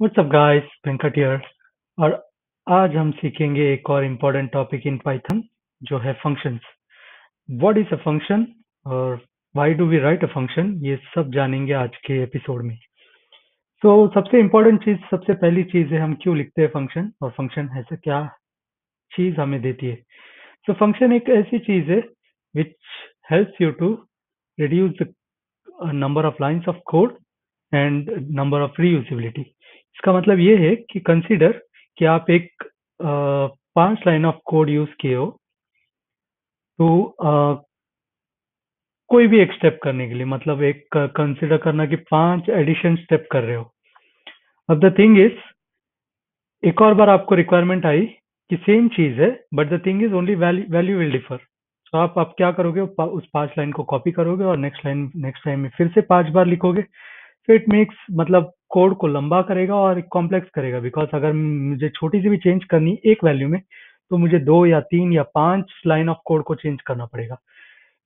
What's up guys Venkat here और आज हम सीखेंगे एक और इम्पोर्टेंट टॉपिक इन पाइथन जो है functions what is a function और why do we write a function ये सब जानेंगे आज के एपिसोड में. तो सबसे इम्पोर्टेंट चीज़, सबसे पहली चीज़ है, हम क्यों लिखते हैं फ़ंक्शन और फ़ंक्शन ऐसा क्या चीज़ हमें देती है? तो फ़ंक्शन एक ऐसी चीज़ है which helps you to reduce the number of lines of code and number of reusability इसका मतलब ये है कि कंसिडर कि आप एक पाँच लाइन ऑफ़ कोड यूज़ किए हो तो कोई भी एक स्टेप करने के लिए मतलब एक कंसिडर करना कि पाँच एडिशन स्टेप कर रहे हो। अब द थिंग इज़ एक और बार आपको रिक्वायरमेंट आई कि सेम चीज़ है but the thing is only value will differ तो आप आप क्या करोगे, उस पाँच लाइन को कॉपी करोगे और नेक्स्ट लाइन नेक्स्ट टाइम में फिर से पाँच बार लिखोगे। तो इट मेक्स मतलब कोड को लंबा करेगा और कॉम्प्लेक्स करेगा। बिकॉज़ अगर मुझे छोटी सी भी चेंज करनी एक वैल्यू में तो मुझे दो या तीन या पाँच लाइन ऑफ़ कोड को चेंज करना पड़ेगा।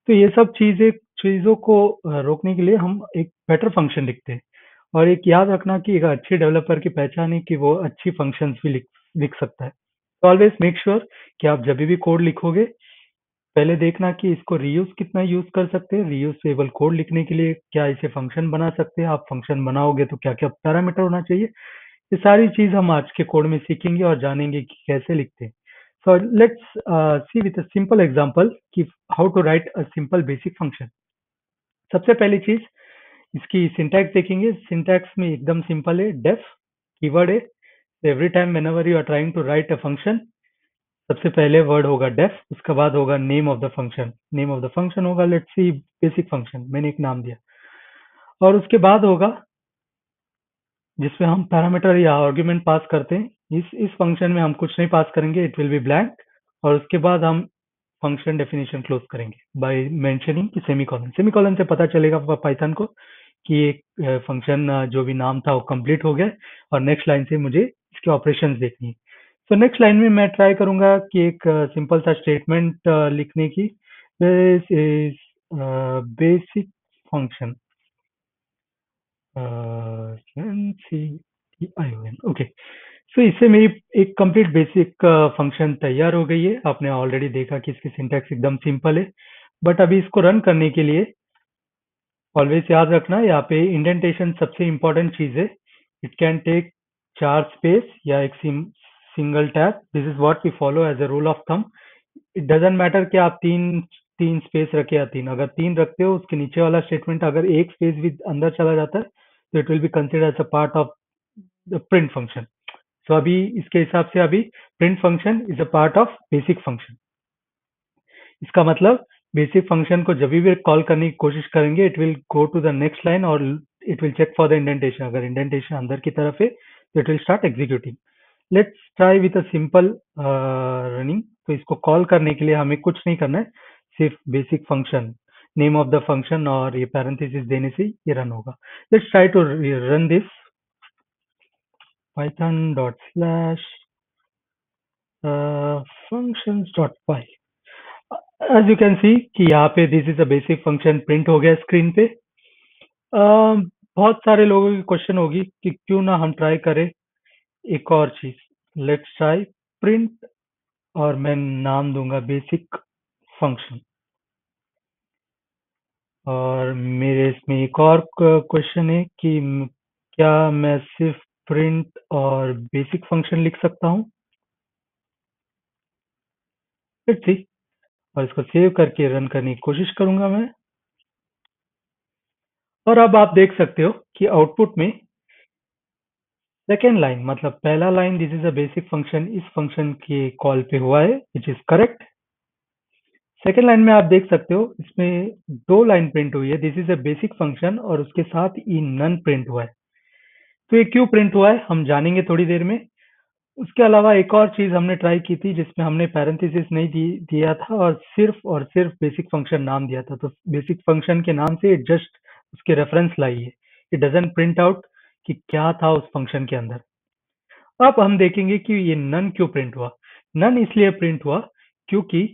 तो ये सब चीज़ें, चीज़ों को रोकने के लिए हम एक बेटर फ़ंक्शन लिखते हैं। और एक याद रखना कि एक अच्छे डेवलपर की पहचान है कि वो अच्छी फ़ंक्शंस भी लिख लिख सकता है। ऑलवेज मेक श्योर कि आप जब भी कोड लिखोगे पहले देखना कि इसको रीयूज कितना यूज़ कर सकते हैं रीयूजेबल कोड लिखने के लिए क्या इसे फ़ंक्शन बना सकते हैं, आप फ़ंक्शन बनाओगे तो क्या क्या पैरामीटर होना चाहिए, ये सारी चीज़ हम आज के कोड में सीखेंगे और जानेंगे कि कैसे लिखते हैं। So let's see with a simple example कि how to write a simple basic function सबसे पहली चीज़, इसकी सिंटैक्स देखेंगे। सिंटैक्स में एकदम सिंपल है। डेफ कीवर्ड है। Every time whenever you are trying to write a function सबसे पहले वर्ड होगा डेफ उसके बाद होगा name of the function name of the function होगा लेट्स सी बेसिक फ़ंक्शन मैंने एक नाम दिया। और उसके बाद होगा, जिसमें हम पैरामीटर या आर्ग्यूमेंट पास करते हैं। इस इस फ़ंक्शन में हम कुछ नहीं पास करेंगे इट विल बी ब्लैंक और उसके बाद हम फ़ंक्शन डेफिनेशन क्लोज करेंगे बाय मेंशनिंग कि सेमीकोलन सेमीकोलन से पता चलेगा पाइथन को कि एक फ़ंक्शन जो भी नाम था वो कंप्लीट हो गया। और नेक्स्ट लाइन से मुझे इसके ऑपरेशन देखनी है। सो नेक्स्ट लाइन में मैं ट्राई करूँगा कि एक सिंपल सा स्टेटमेंट लिखने की। This is basic function okay so इससे मेरी एक कंप्लीट बेसिक फ़ंक्शन तैयार हो गई है। आपने ऑलरेडी देखा कि इसकी सिंटैक्स एकदम सिंपल है। बट अभी इसको रन करने के लिए ऑलवेज याद रखना, यहाँ पे इंडेंटेशन सबसे इंपॉर्टेंट चीज़ है। इट कैन टेक चार स्पेस या एक single tab this is what we follow as a rule of thumb it doesn't matter कि आप तीन तीन स्पेस रखे या तीन। अगर तीन रखते हो, उसके नीचे वाला स्टेटमेंट अगर एक स्पेस भी अंदर चला जाता है तो it will be consider as a part of the print function so अभी इसके हिसाब से अभी print function is a part of basic function इसका मतलब बेसिक फ़ंक्शन को जब भी कॉल करने की कोशिश करेंगे it will go to the next line और it will check for the indentation अगर इंडेंटेशन अंदर की तरफ़ है तो it will start executing let's try with a simple running तो इसको कॉल करने के लिए हमें कुछ नहीं करना है सिर्फ़ basic function name of the function और ये पैरेंथेसिस देने से ये रन होगा। Let's try to run this dot slash uh, functions dot py. As you can see कि यहाँ पे this is a basic function print हो गया स्क्रीन पे। Uh, बहुत सारे लोगों की क्वेश्चन होगी कि क्यों ना हम ट्राई करें। एक और चीज़ लेट्स ट्राई प्रिंट और मैं नाम दूँगा बेसिक फ़ंक्शन और मेरे इसमें एक और क्वेश्चन है कि क्या मैं सिर्फ़ प्रिंट और बेसिक फ़ंक्शन लिख सकता हूँ? ठीक, और इसको सेव करके रन करने की कोशिश करूँगा मैं। और अब आप देख सकते हो कि आउटपुट में सेकेंड लाइन मतलब पहला line this is a basic function इस फ़ंक्शन के कॉल पे हुआ है which is correct second line में आप देख सकते हो इसमें दो लाइन प्रिंट हुई है this is a basic function और उसके साथ ई नन प्रिंट हुआ है। तो ये क्यों प्रिंट हुआ है हम जानेंगे थोड़ी देर में। उसके अलावा एक और चीज़ हमने ट्राई की थी जिसमें हमने पैरेंथेसिस नहीं दी, दिया था और सिर्फ़ और सिर्फ़ बेसिक फ़ंक्शन नाम दिया था। तो बेसिक फ़ंक्शन के नाम से जस्ट उसके रेफरेंस लाइए इट डजेंट प्रिंट आउट कि क्या था उस फ़ंक्शन के अंदर। अब हम देखेंगे कि ये नन क्यों प्रिंट हुआ? नन इसलिए प्रिंट हुआ क्योंकि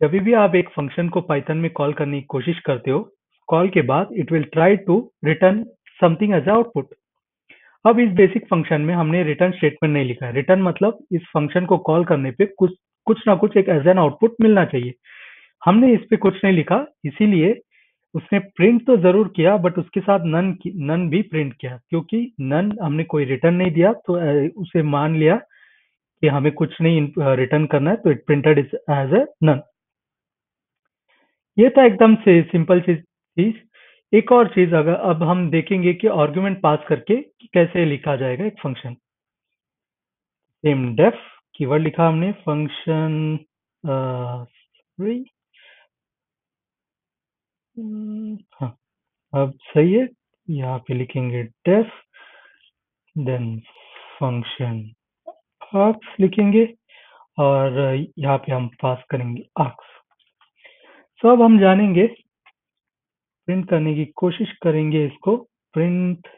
जब भी आप एक फ़ंक्शन को पाइथन में कॉल करने की कोशिश करते हो कॉल के बाद it will try to return something as output अब इस बेसिक फ़ंक्शन में हमने रिटर्न स्टेटमेंट नहीं लिखा है। रिटर्न मतलब इस फ़ंक्शन को कॉल करने पे कुछ कुछ ना कुछ एक एज एन आउटपुट मिलना चाहिए। हमने इस पे कुछ नहीं लिखा, इसीलिए उसने प्रिंट तो ज़रूर किया बट उसके साथ नन नन भी प्रिंट किया, क्योंकि नन हमने कोई रिटर्न नहीं दिया तो उसे मान लिया कि हमें कुछ नहीं रिटर्न करना है तो it printed is as a none ये था एकदम से सिंपल सी चीज़। एक और चीज़ अगर, अब हम देखेंगे कि आर्गुमेंट पास करके कैसे लिखा जाएगा एक फ़ंक्शन सेम डेफ कीवर्ड लिखा हमने फ़ंक्शन हाँ अब सही है, यहाँ पे लिखेंगे डेफ देन फ़ंक्शन आर्क्स लिखेंगे, और यहाँ पे हम पास करेंगे आर्क्स सो अब हम जानेंगे प्रिंट करने की कोशिश करेंगे इसको। Print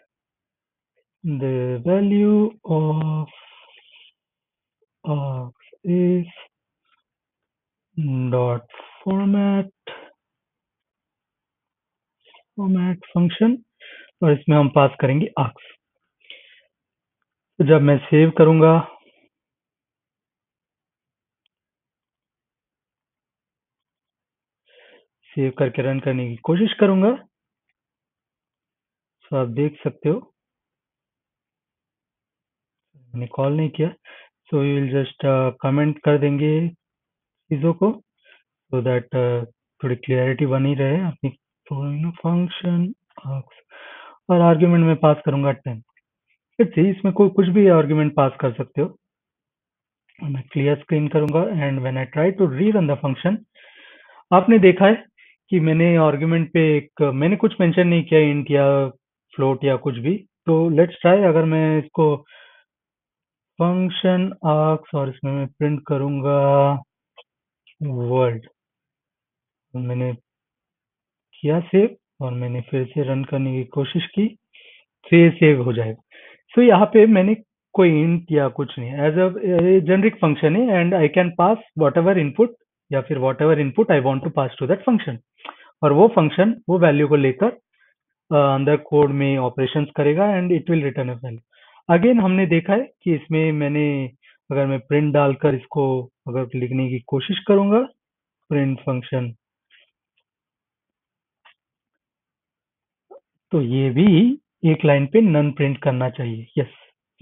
the value of is dot format format function और इसमें हम पास करेंगे आर्क्स तो जब मैं सेव करूँगा सेव करके रन करने की कोशिश करूँगा तो आप देख सकते हो मैंने कॉल नहीं किया so we will just comment कर देंगे चीज़ों को सो दैट uh, थोड़ी क्लियरिटी बनी रहे अपनी फ़ंक्शन और आर्ग्यूमेंट में पास करूँगा टेन फिर इसमें कोई कुछ भी आर्ग्यूमेंट पास कर सकते हो। मैं क्लियर स्क्रीन करूँगा and when I try to read on the function आपने देखा है कि मैंने आर्ग्यूमेंट पे एक, मैंने कुछ मेंशन नहीं किया इंट या फ्लोट या कुछ भी। तो लेट्स ट्राई अगर मैं इसको फ़ंक्शन आर्क्स और इसमें मैं प्रिंट करूँगा वर्ल्ड मैंने किया सेव और मैंने फिर से रन करने की कोशिश की फिर सेव हो जाएगा सो so, यहाँ पे मैंने कोई इंट या कुछ नहीं एज अ जेनरिक फ़ंक्शन है and I can pass whatever input या फिर whatever input I want to pass to that function और वो फ़ंक्शन वो वैल्यू को लेकर अंदर कोड में ऑपरेशंस करेगा and it will return a value again हमने देखा है कि इसमें मैंने अगर मैं प्रिंट डालकर इसको अगर लिखने की कोशिश करूँगा प्रिंट फ़ंक्शन तो ये भी एक लाइन पे नन प्रिंट करना चाहिए। Yes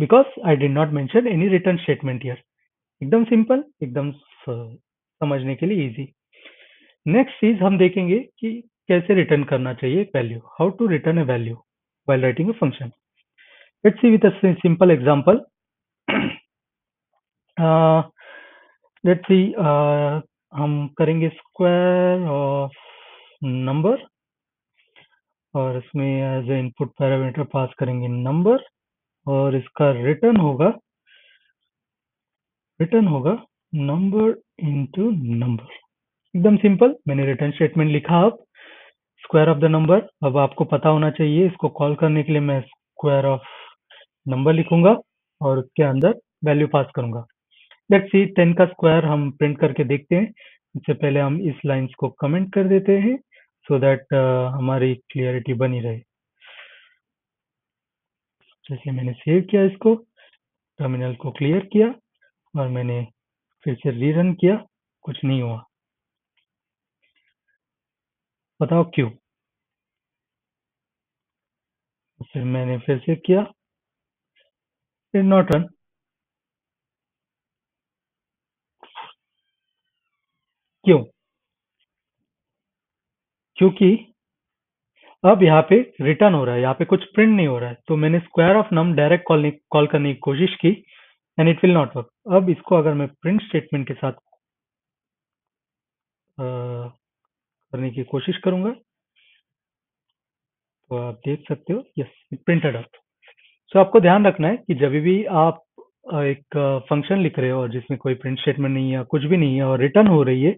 because I did not mention any return statement here एकदम सिंपल एकदम समझने के लिए इजी नेक्स्ट चीज़ हम देखेंगे कि कैसे रिटर्न करना चाहिए value how to return a value while writing a function let's a simple example. Uh, let's uh, हम करेंगे स्क्वायर ऑफ़ नंबर और इसमें as a input parameter pass करेंगे नंबर और इसका रिटर्न होगा रिटर्न होगा नंबर इनटू नंबर एकदम सिंपल मैंने रिटर्न स्टेटमेंट लिखा अब स्क्वायर ऑफ़ द नंबर अब आपको पता होना चाहिए, इसको कॉल करने के लिए मैं स्क्वायर ऑफ़ नंबर लिखूँगा और उसके अंदर वैल्यू पास करूँगा। लेट सी टेन का स्क्वायर हम प्रिंट करके देखते हैं। इससे पहले हम इस लाइंस को कमेंट कर देते हैं। सो दैट uh, हमारी क्लियरिटी बनी रहे। जैसे मैंने सेव किया इसको टर्मिनल को क्लियर किया और मैंने फिर से रीरन किया कुछ नहीं हुआ। बताओ क्यों? फिर मैंने फिर से किया फिर नॉट रन क्यों? क्योंकि अब यहाँ पे रिटर्न हो रहा है यहाँ पे कुछ प्रिंट नहीं हो रहा है। तो मैंने square of num direct call call करने की कोशिश की and it will not work अब इसको अगर मैं प्रिंट स्टेटमेंट के साथ आ, करने की कोशिश करूँगा तो आप देख सकते हो यस प्रिंटेड अप सो आपको ध्यान रखना है कि जब भी आप एक फ़ंक्शन लिख रहे हो और जिसमें कोई प्रिंट स्टेटमेंट नहीं है कुछ भी नहीं है और रिटर्न हो रही है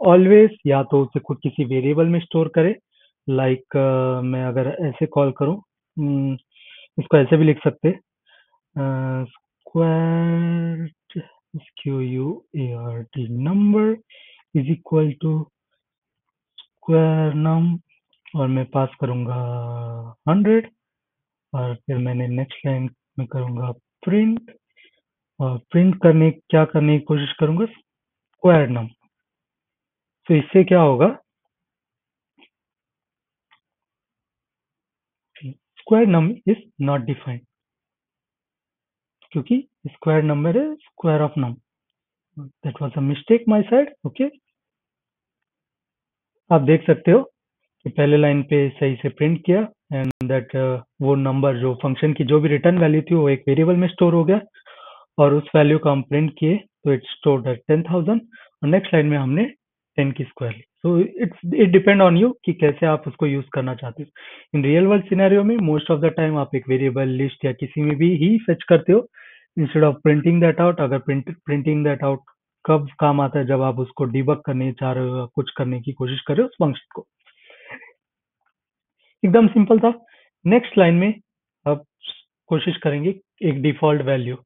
ऑलवेज या तो उसे खुद किसी वेरिएबल में स्टोर करे लाइक like, uh, मैं अगर ऐसे कॉल करूँ hmm, इसको ऐसे भी लिख सकते number is equal to square num और मैं पास करूँगा हंड्रेड और फिर मैंने नेक्स्ट लाइन में करूँगा प्रिंट और प्रिंट करने क्या करने की कोशिश करूँगा? स्क्वायर नम तो इससे क्या होगा? Square num is not defined क्योंकि स्क्वायर नंबर है square of num that was a mistake my side okay आप देख सकते हो कि पहले लाइन पे सही से प्रिंट किया एंड दैट uh, वो नंबर जो फ़ंक्शन की जो भी रिटर्न वैल्यू थी वो एक वेरिएबल में स्टोर हो गया और उस वैल्यू को हम प्रिंट किए तो it stored at ten thousand और नेक्स्ट लाइन में हमने टेन की square so it's it depend on you कि कैसे आप उसको यूज़ करना चाहते हो। इन रियल वर्ल्ड सिनेरियो में मोस्ट ऑफ़ द टाइम आप एक वेरिएबल लिस्ट या किसी में भी ही फेच करते हो। Instead of printing that out अगर प्रिंट प्रिंटिंग दैट आउट कब काम आता है, जब आप उसको डिबक करने चाह रहे हो कुछ करने की कोशिश कर रहे हो उस फ़ंक्शन को। एकदम सिंपल था। नेक्स्ट लाइन में अब कोशिश करेंगे एक डिफ़ॉल्ट वैल्यू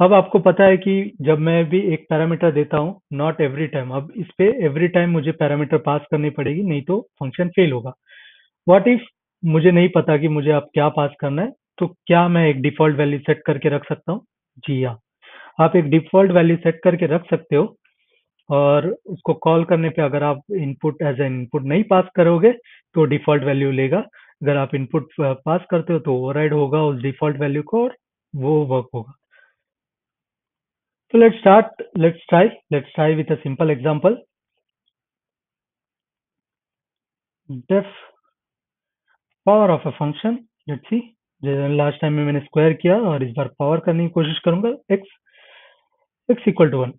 अब आपको पता है कि जब मैं भी एक पैरामीटर देता हूँ नॉट एवरी टाइम अब इस पे एवरी टाइम मुझे पैरामीटर पास करनी पड़ेगी, नहीं तो फ़ंक्शन फेल होगा। व्हाट इफ़ मुझे नहीं पता कि मुझे अब क्या पास करना है तो क्या मैं एक डिफ़ॉल्ट वैल्यू सेट करके रख सकता हूँ? जी हाँ। आप एक डिफ़ॉल्ट वैल्यू सेट करके रख सकते हो, और उसको कॉल करने पे अगर आप इनपुट एज एन इनपुट नहीं पास करोगे तो डिफ़ॉल्ट वैल्यू लेगा। अगर आप इनपुट पास करते हो तो ओवरराइड होगा उस डिफ़ॉल्ट वैल्यू को और वो वर्क होगा। So let's start, let's try, let's try with a simple example. Def power of a function, let's see. Last time में मैंने स्क्वायर किया और इस बार पावर करने की कोशिश करूँगा x. X equal to one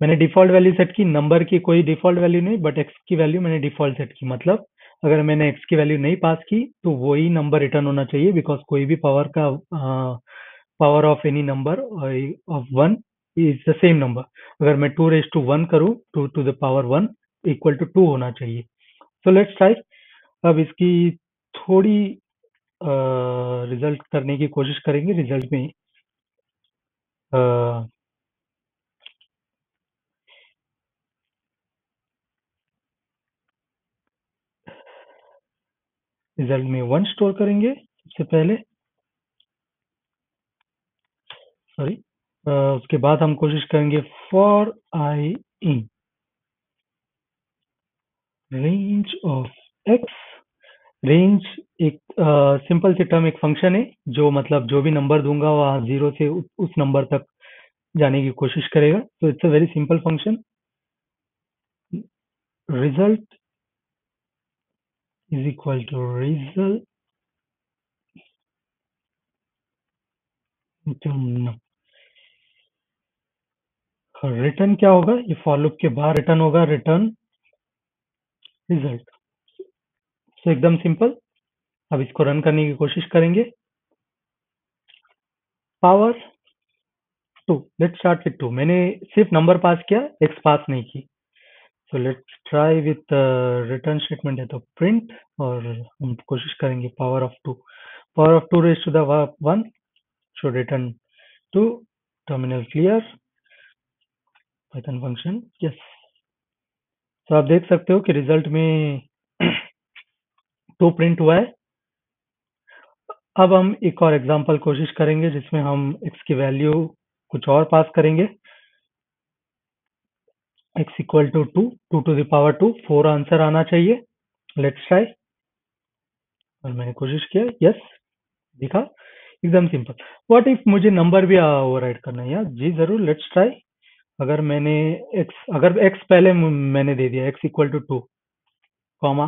मैंने डिफ़ॉल्ट वैल्यू सेट की. नंबर की कोई डिफ़ॉल्ट वैल्यू नहीं बट x की वैल्यू मैंने डिफ़ॉल्ट सेट की. मतलब अगर मैंने x की वैल्यू नहीं पास की तो वही नंबर रिटर्न होना चाहिए बिकॉज़ कोई भी पावर का power of any number of one is the same number अगर मैं टू रेस टू वन करूँ two to the power one equal to two होना चाहिए। सो लेट्स ट्राई अब इसकी थोड़ी रिज़ल्ट uh, करने की कोशिश करेंगे। रिज़ल्ट में uh, रिज़ल्ट में वन स्टोर करेंगे सबसे पहले। सॉरी उसके बाद हम कोशिश करेंगे for I in range of x range एक सिंपल सी टर्म एक फ़ंक्शन है जो मतलब जो भी नंबर दूँगा वह ज़ीरो से उ, उस नंबर तक जाने की कोशिश करेगा। तो it's a very simple function result is equal to result return क्या होगा? ये फॉर के बाहर रिटर्न होगा रिटर्न रिज़ल्ट सो एकदम सिंपल अब इसको रन करने की कोशिश करेंगे. Power two let start with two मैंने सिर्फ़ नंबर पास किया एक्स पास नहीं की. So let's try with return statement है तो प्रिंट और हम कोशिश करेंगे power of two power of two raise to the one show return to terminal clear Python function yes तो आप देख सकते हो कि रिज़ल्ट में टू प्रिंट हुआ है। अब हम एक और एग्जांपल कोशिश करेंगे जिसमें हम एक्स की वैल्यू कुछ और पास करेंगे। X equal to two two to the power two four answer आना चाहिए। लेट्स ट्राई और मैंने कोशिश किया यस दिखा। एकदम सिंपल व्हाट इफ़ मुझे नंबर भी ओवरराइड करना है यार? जी ज़रूर लेट्स ट्राई अगर मैंने x, अगर x पहले मैंने दे दिया, x equal to two comma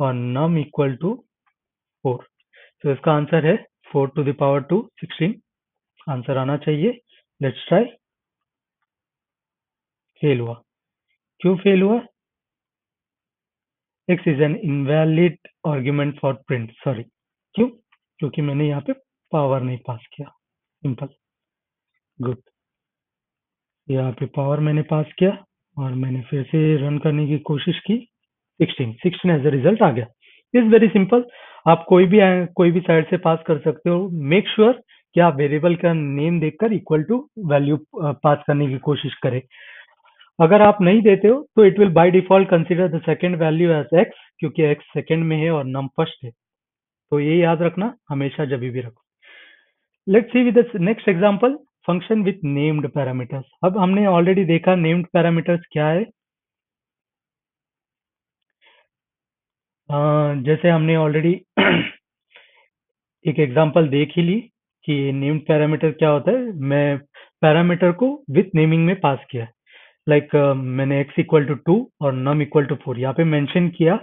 और नम इक्वल टू फोर तो इसका आंसर है four to the power two sixteen answer आना चाहिए. लेट्स ट्राई फेल हुआ. क्यों फेल हुआ? X is an invalid argument for print sorry क्यों? क्योंकि मैंने यहाँ पे पावर नहीं पास किया. सिंपल गुड यहाँ पे पावर मैंने पास किया और मैंने फिर से रन करने की कोशिश की। 16 16 एज अ रिज़ल्ट आ गया। इज़ वेरी सिंपल आप कोई भी कोई भी साइड से पास कर सकते हो। मेक श्योर sure कि आप वेरिएबल का नेम देखकर इक्वल टू वैल्यू पास करने की कोशिश करें। अगर आप नहीं देते हो तो it will by default consider the second value as x क्योंकि एक्स सेकंड में है और नम फ़र्स्ट है। तो ये याद रखना, हमेशा जब भी रखो। Let's see with next example function with named parameters अब हमने ऑलरेडी देखा नेम्ड पैरामीटर्स क्या है? uh, जैसे हमने ऑलरेडी एक एग्जांपल देख ही ली कि नेम्ड पैरामीटर क्या होता है। मैं पैरामीटर को विथ नेमिंग में पास किया। लाइक like, uh, मैंने x इक्वल टू टू और नम इक्वल टू फोर यहाँ पे मेंशन किया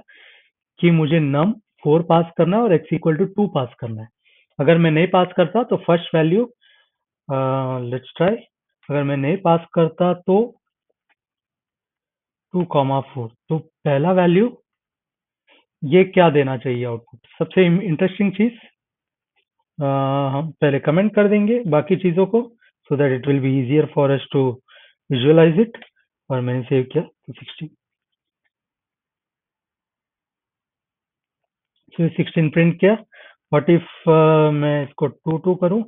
कि मुझे नम फोर पास करना है और x equal to two pass करना है। अगर मैं नहीं पास करता तो फ़र्स्ट वैल्यू लेट्स ट्राई अगर मैं नहीं पास करता तो टू कॉमा फोर तो पहला वैल्यू ये क्या देना चाहिए आउटपुट सबसे इंटरेस्टिंग चीज़ हम पहले कमेंट कर देंगे बाकी चीज़ों को so that it will be easier for us to visualize it और मैंने सेव किया तो सिक्सटीन तो सिक्सटीन प्रिंट किया. व्हाट इफ़ मैं इसको टू टू करूँ?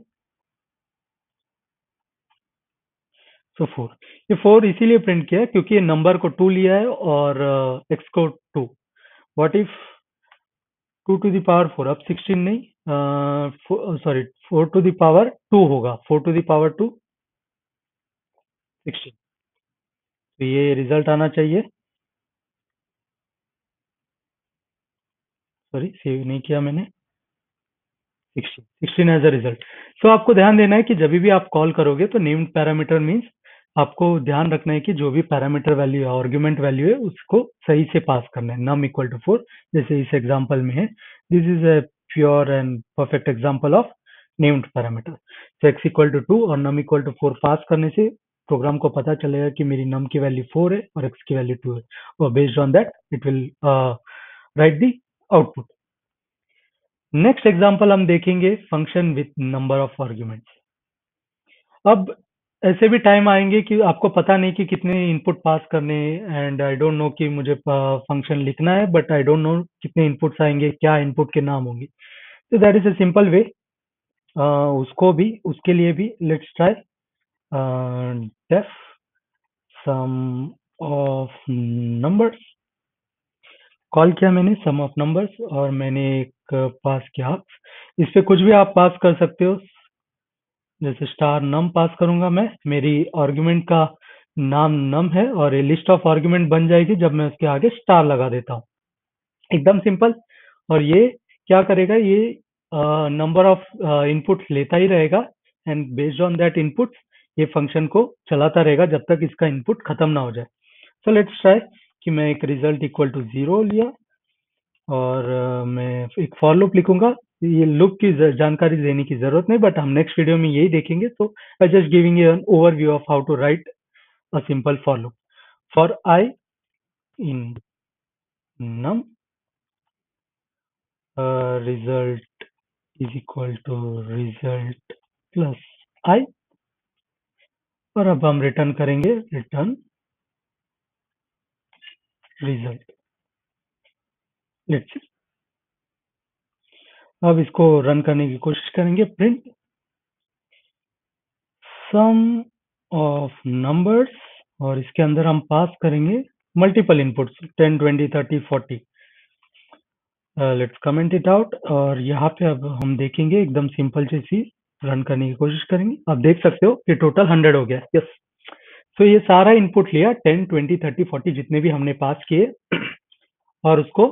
सो फोर ये फोर इसीलिए प्रिंट किया है क्योंकि ये नंबर को टू लिया है और एक्स uh, को two what if two to the power four अब सिक्सटीन नहीं sorry four to the power two होगा. Four to the power two sixteen तो ये रिज़ल्ट आना चाहिए. सॉरी सेव नहीं किया मैंने. Sixteen sixteen as a result so आपको ध्यान देना है कि जब भी आप कॉल करोगे तो नेम्ड पैरामीटर मीन्स आपको ध्यान रखना है कि जो भी पैरामीटर वैल्यू है आर्ग्यूमेंट वैल्यू है, उसको सही से पास करना है। नम इक्वल टू फोर जैसे इस एग्ज़ाम्पल में है। This is a pure and perfect example of named parameter तो एक्स इक्वल टू टू और num equal to four pass करने से प्रोग्राम को पता चलेगा कि मेरी नम की वैल्यू फोर है और एक्स की वैल्यू टू है। और based on that it will write the output next example हम देखेंगे function with number of arguments अब ऐसे भी टाइम आएँगे कि आपको पता नहीं कि कितने इनपुट पास करने एंड आई डोंट नो कि मुझे फ़ंक्शन लिखना है बट आई डोंट नो कितने इनपुट्स आएँगे, क्या इनपुट के नाम होंगे। So that is a simple way उसको भी, उसके लिए भी let's try def sum of numbers call किया मैंने सम ऑफ़ नंबर्स और मैंने एक पास किया। इस पे कुछ भी आप पास कर सकते हो जैसे स्टार नम पास करूँगा मैं मेरी आर्ग्यूमेंट का नाम नम है और ये लिस्ट ऑफ़ आर्ग्यूमेंट बन जाएगी जब मैं उसके आगे स्टार लगा देता हूँ। एकदम सिंपल और ये क्या करेगा ये नंबर ऑफ़ इनपुट लेता ही रहेगा and based on that input ये फ़ंक्शन को चलाता रहेगा जब तक इसका इनपुट खत्म ना हो जाए। सो लेट्स ट्राई कि मैं एक रिज़ल्ट इक्वल टू ज़ीरो लिया और uh, मैं एक फॉर लूप लिखूँगा। ये लुक की जानकारी देने की ज़रूरत नहीं बट हम नेक्स्ट वीडियो में यही देखेंगे। तो I just giving you an overview of how to write a simple for loop for I in num result is equal to result plus I और अब हम रिटर्न करेंगे रिटर्न रिज़ल्ट लेट्स अब इसको रन करने की कोशिश करेंगे। प्रिंट सम ऑफ़ नंबर्स और इसके अंदर हम पास करेंगे multiple inputs 10 20 30 40 let's comment it out और यहाँ पे अब हम देखेंगे एकदम सिंपल सी चीज़ रन करने की कोशिश करेंगे। आप देख सकते हो कि टोटल 100 हो गया। यस तो ये सारा इनपुट लिया 10 20 30 40 जितने भी हमने पास किए और उसको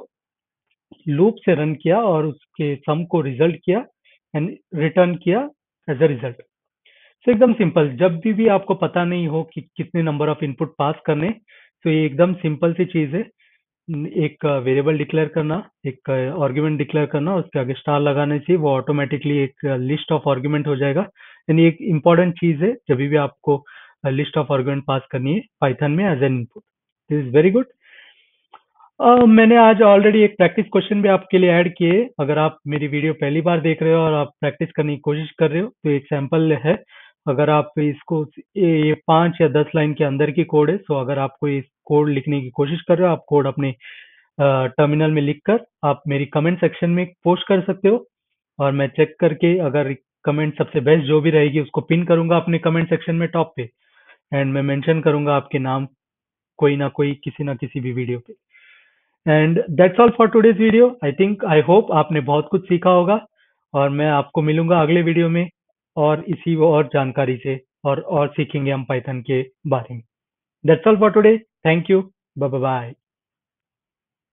लूप से रन किया और उसके सम को रिज़ल्ट किया एंड रिटर्न किया एज अ रिज़ल्ट सो एकदम सिंपल जब भी भी आपको पता नहीं हो कि कितने नंबर ऑफ़ इनपुट पास करने तो ये एकदम सिंपल सी चीज़ है। एक वेरिएबल डिक्लेयर करना, एक आर्ग्यूमेंट डिक्लेयर करना, उसके आगे स्टार लगाने से वो ऑटोमेटिकली एक लिस्ट ऑफ़ आर्ग्यूमेंट हो जाएगा। यानी एक इंपॉर्टेंट चीज़ है, जब भी आपको लिस्ट ऑफ़ आर्ग्यूमेंट पास करनी है पाइथन में as an input this is very good Uh, मैंने आज ऑलरेडी एक प्रैक्टिस क्वेश्चन भी आपके लिए ऐड किए। अगर आप मेरी वीडियो पहली बार देख रहे हो और आप प्रैक्टिस करने की कोशिश कर रहे हो तो एक सैंपल है। अगर आप इसको ये पाँच या दस लाइन के अंदर की कोड है सो अगर आपको इस कोड लिखने की कोशिश कर रहे हो आप कोड अपने टर्मिनल में लिख कर आप मेरी कमेंट सेक्शन में पोस्ट कर सकते हो। और मैं चेक करके अगर कमेंट सबसे बेस्ट जो भी रहेगी उसको पिन करूँगा अपने कमेंट सेक्शन में टॉप पे। एंड मैं मेंशन करूँगा आपके नाम कोई ना कोई किसी ना किसी भी वीडियो पे। And that's all for today's video I think I hope आपने बहुत कुछ सीखा होगा और मैं आपको मिलूँगा अगले वीडियो में और इसी और जानकारी से और और सीखेंगे हम पाइथन के बारे में. That's all for today thank you bye bye